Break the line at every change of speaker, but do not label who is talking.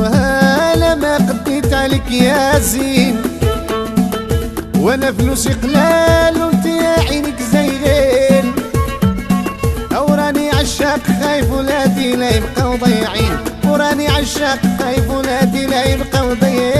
وهلا ما قديت عليك يا زين. وأنا فلوسي قلال وانت يا عينك زيغين وراني عشاق خايف ولادي لا يبقاو ضايعين. وراني عشاق خايف ولادي لا يبقاو ضايعين.